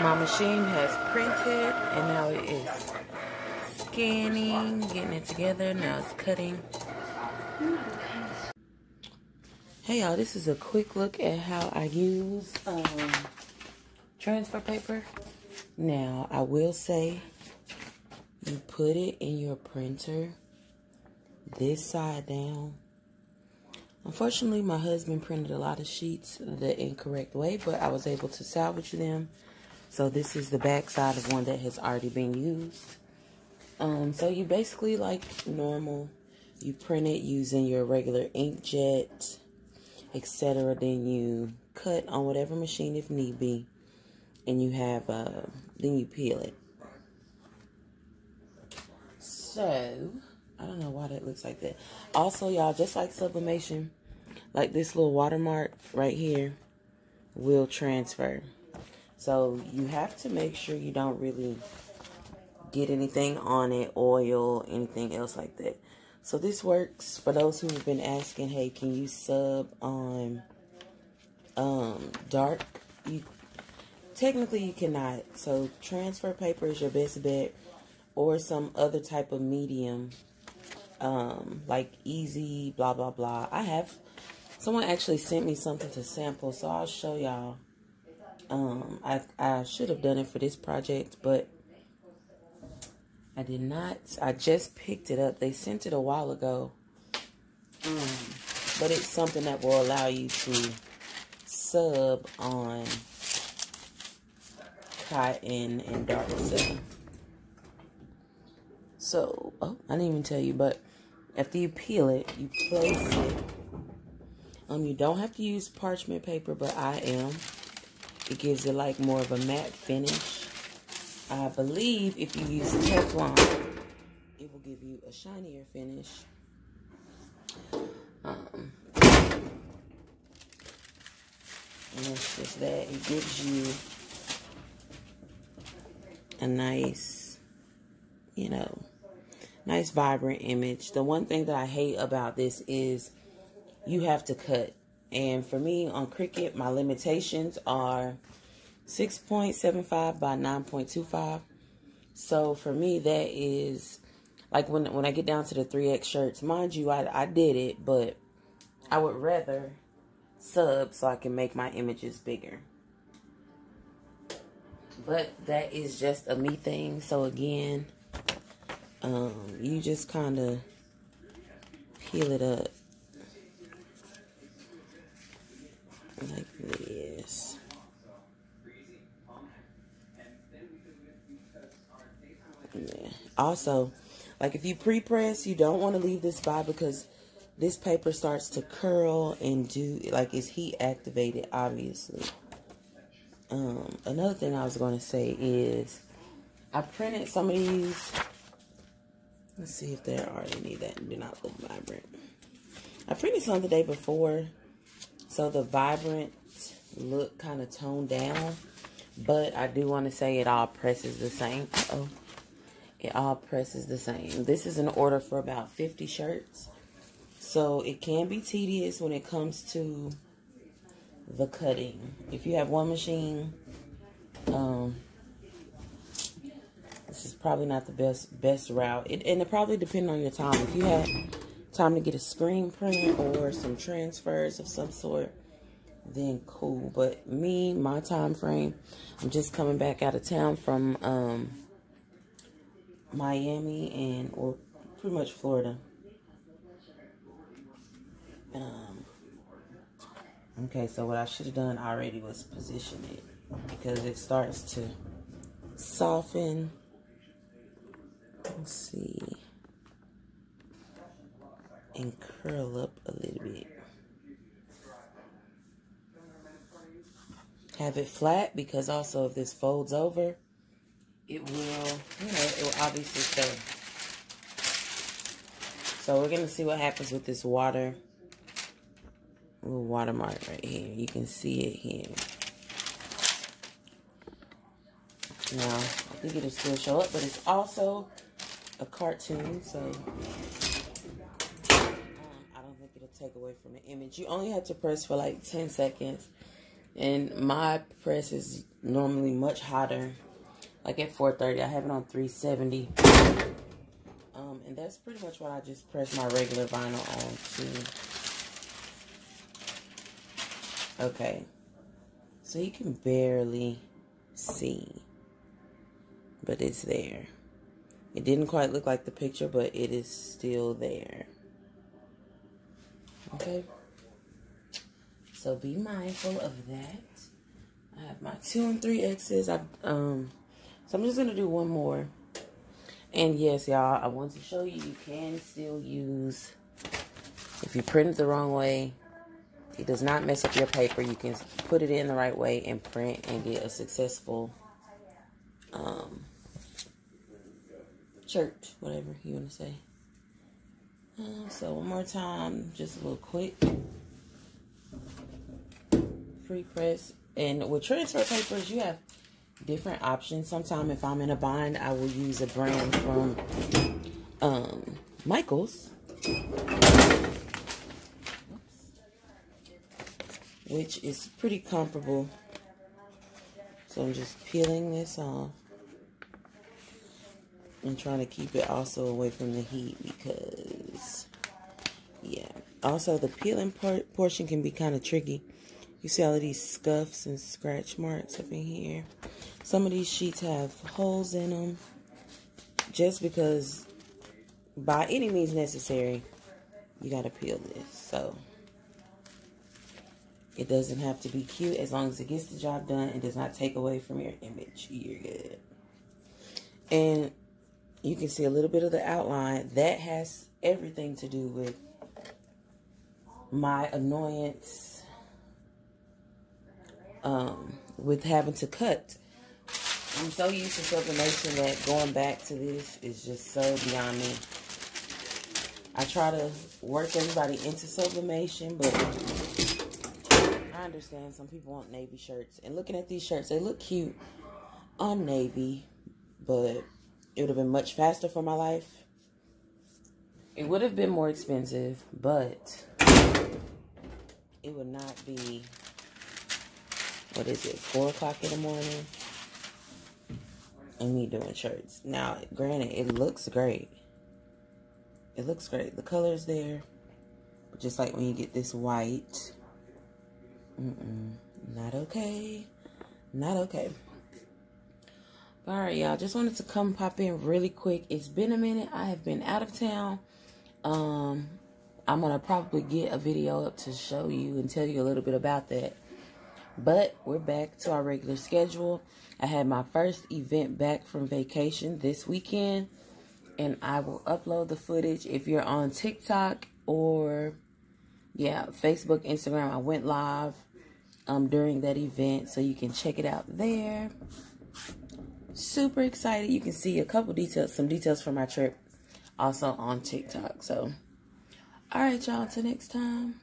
My machine has printed and now it is scanning, getting it together. Now it's cutting. Hey y'all, this is a quick look at how I use um, transfer paper. Now, I will say you put it in your printer this side down. Unfortunately, my husband printed a lot of sheets the incorrect way, but I was able to salvage them. So this is the back side of one that has already been used. Um, so you basically, like normal, you print it using your regular inkjet, etc. Then you cut on whatever machine if need be. And you have, uh, then you peel it. So, I don't know why that looks like that. Also, y'all, just like sublimation, like this little watermark right here will transfer. So you have to make sure you don't really get anything on it, oil, anything else like that. So this works for those who have been asking, hey, can you sub on um, dark? You Technically, you cannot. So transfer paper is your best bet or some other type of medium um, like easy, blah, blah, blah. I have, someone actually sent me something to sample, so I'll show y'all. Um, I, I should have done it for this project, but I did not. I just picked it up. They sent it a while ago. Um, but it's something that will allow you to sub on cotton and dark silk. So, oh, I didn't even tell you, but after you peel it, you place it. Um, you don't have to use parchment paper, but I am. It gives it like more of a matte finish. I believe if you use Teflon, it will give you a shinier finish. Um, and that's just that. It gives you a nice, you know, nice vibrant image. The one thing that I hate about this is you have to cut. And for me on Cricut, my limitations are 6.75 by 9.25. So for me, that is like when when I get down to the 3X shirts, mind you, I, I did it, but I would rather sub so I can make my images bigger. But that is just a me thing. So again, um, you just kind of peel it up like this. Yeah. Also, like if you pre-press, you don't want to leave this by because this paper starts to curl and do like it's heat activated, obviously. Um, another thing I was going to say is I printed some of these. Let's see if there are any that do not look vibrant. I printed some the day before, so the vibrant look kind of toned down. But I do want to say it all presses the same. oh, it all presses the same. This is an order for about 50 shirts. So it can be tedious when it comes to the cutting. If you have one machine, um, this is probably not the best best route. It, and it probably depends on your time. If you have time to get a screen print or some transfers of some sort, then cool. But me, my time frame, I'm just coming back out of town from um, Miami and or pretty much Florida. Um, okay, so what I should have done already was position it because it starts to soften. Let's see. And curl up a little bit. Have it flat because also if this folds over, it will, you know, it will obviously stay. So we're going to see what happens with this water. Little watermark right here. You can see it here. Now, I think it'll still show up, but it's also a cartoon, so um, I don't think it'll take away from the image. You only have to press for like 10 seconds, And my press is normally much hotter. Like at 430, I have it on 370. Um, and that's pretty much what I just press my regular vinyl on to. Okay. So you can barely see. But it's there. It didn't quite look like the picture, but it is still there. Okay. So be mindful of that. I have my two and three X's. I've um so I'm just gonna do one more. And yes, y'all, I want to show you you can still use if you print it the wrong way, it does not mess up your paper. You can put it in the right way and print and get a successful um shirt, whatever you want to say. So one more time, just a little quick pre-press. And with transfer papers, you have different options. Sometimes if I'm in a bind, I will use a brand from um, Michaels. Which is pretty comparable. So I'm just peeling this off and trying to keep it also away from the heat because also the peeling part portion can be kind of tricky. You see all of these scuffs and scratch marks up in here. Some of these sheets have holes in them just because by any means necessary you got to peel this so. It doesn't have to be cute as long as it gets the job done and does not take away from your image. You're good. And you can see a little bit of the outline. That has everything to do with my annoyance um, with having to cut. I'm so used to sublimation that going back to this is just so beyond me. I try to work everybody into sublimation, but I understand some people want navy shirts. And looking at these shirts, they look cute on navy, but it would have been much faster for my life. It would have been more expensive, but it would not be, what is it, 4 o'clock in the morning? And me doing shirts. Now, granted, it looks great. It looks great. The color's there. But just like when you get this white. Mm-mm. Not okay. Not okay. All right, y'all. Just wanted to come pop in really quick. It's been a minute. I have been out of town. Um, I'm going to probably get a video up to show you and tell you a little bit about that. But we're back to our regular schedule. I had my first event back from vacation this weekend. And I will upload the footage if you're on TikTok or, yeah, Facebook, Instagram. I went live um, during that event. So you can check it out there super excited. You can see a couple details, some details from my trip also on TikTok. So, all right, y'all. Until next time.